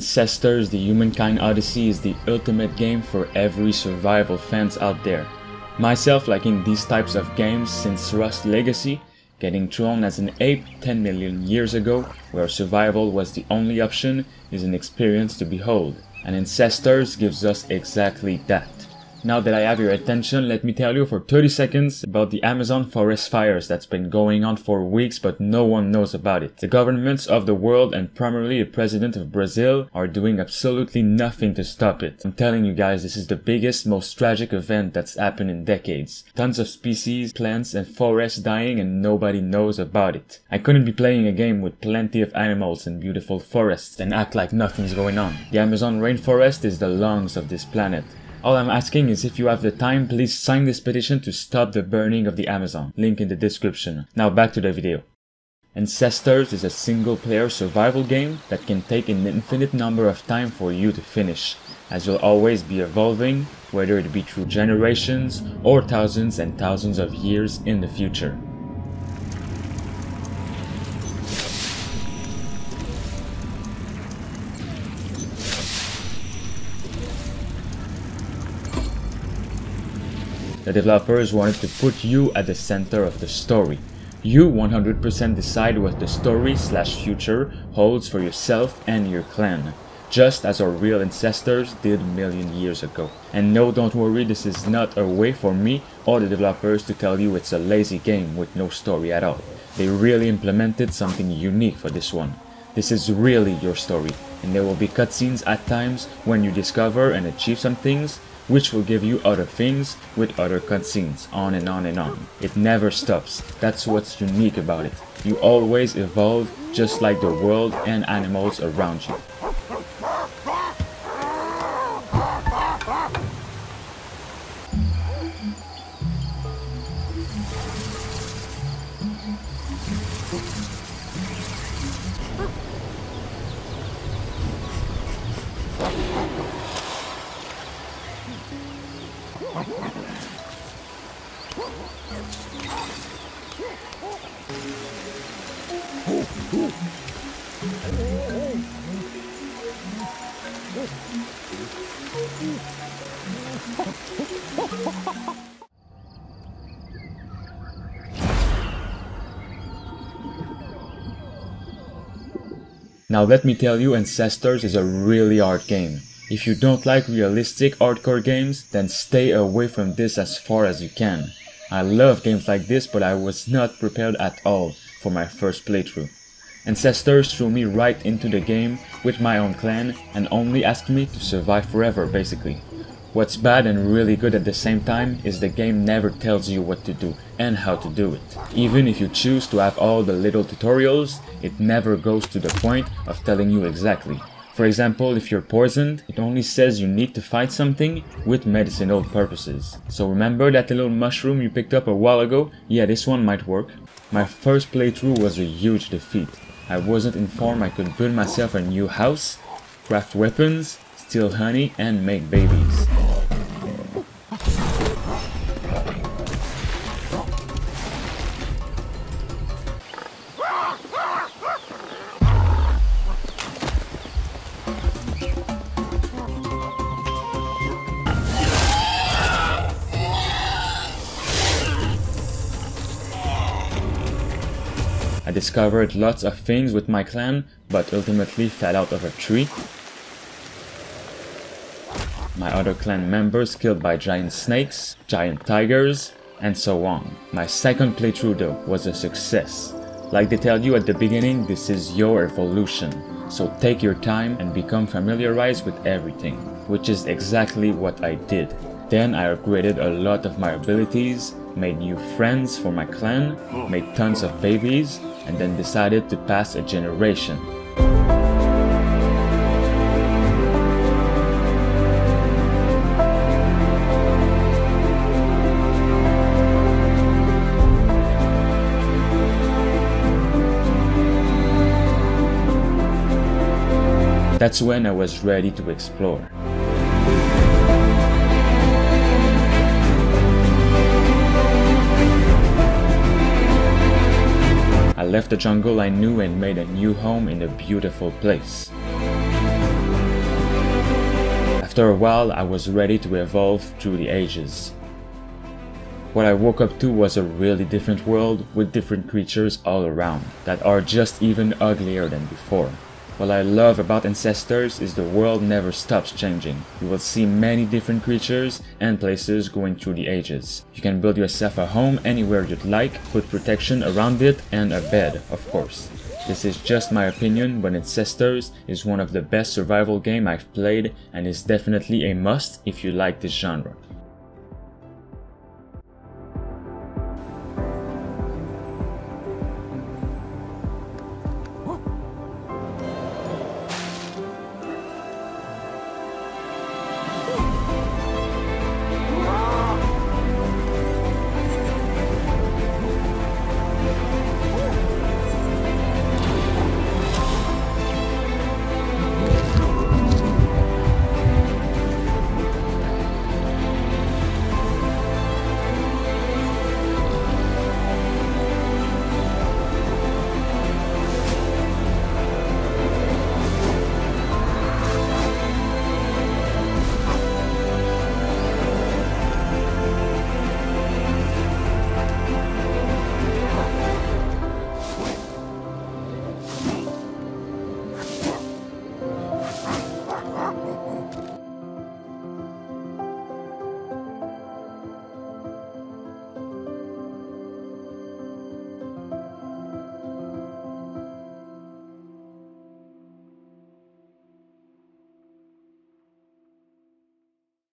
Ancestors The Humankind Odyssey is the ultimate game for every survival fans out there. Myself liking these types of games since Rust Legacy, getting thrown as an ape 10 million years ago, where survival was the only option, is an experience to behold. And Ancestors gives us exactly that. Now that I have your attention, let me tell you for 30 seconds about the Amazon forest fires that's been going on for weeks but no one knows about it. The governments of the world and primarily the president of Brazil are doing absolutely nothing to stop it. I'm telling you guys, this is the biggest, most tragic event that's happened in decades. Tons of species, plants and forests dying and nobody knows about it. I couldn't be playing a game with plenty of animals and beautiful forests and act like nothing's going on. The Amazon rainforest is the lungs of this planet. All I'm asking is if you have the time, please sign this petition to stop the burning of the Amazon. Link in the description. Now back to the video. Ancestors is a single player survival game that can take an infinite number of time for you to finish, as you'll always be evolving, whether it be through generations or thousands and thousands of years in the future. The developers wanted to put you at the center of the story. You 100% decide what the story slash future holds for yourself and your clan, just as our real ancestors did million years ago. And no, don't worry, this is not a way for me or the developers to tell you it's a lazy game with no story at all. They really implemented something unique for this one. This is really your story, and there will be cutscenes at times when you discover and achieve some things which will give you other things with other cutscenes, on and on and on. It never stops. That's what's unique about it. You always evolve just like the world and animals around you. Now let me tell you Ancestors is a really hard game. If you don't like realistic hardcore games, then stay away from this as far as you can. I love games like this but I was not prepared at all for my first playthrough. Ancestors threw me right into the game with my own clan and only asked me to survive forever basically. What's bad and really good at the same time is the game never tells you what to do and how to do it. Even if you choose to have all the little tutorials, it never goes to the point of telling you exactly. For example, if you're poisoned, it only says you need to fight something with medicinal purposes. So remember that little mushroom you picked up a while ago? Yeah, this one might work. My first playthrough was a huge defeat. I wasn't informed I could build myself a new house, craft weapons, steal honey and make babies. I discovered lots of things with my clan, but ultimately fell out of a tree. My other clan members killed by giant snakes, giant tigers, and so on. My second playthrough though was a success. Like they tell you at the beginning, this is your evolution. So take your time and become familiarized with everything, which is exactly what I did. Then I upgraded a lot of my abilities, made new friends for my clan, made tons of babies, and then decided to pass a generation. That's when I was ready to explore. left the jungle I knew and made a new home in a beautiful place. After a while, I was ready to evolve through the ages. What I woke up to was a really different world with different creatures all around that are just even uglier than before. What I love about Ancestors is the world never stops changing. You will see many different creatures and places going through the ages. You can build yourself a home anywhere you'd like, put protection around it, and a bed, of course. This is just my opinion, but Ancestors is one of the best survival game I've played and is definitely a must if you like this genre.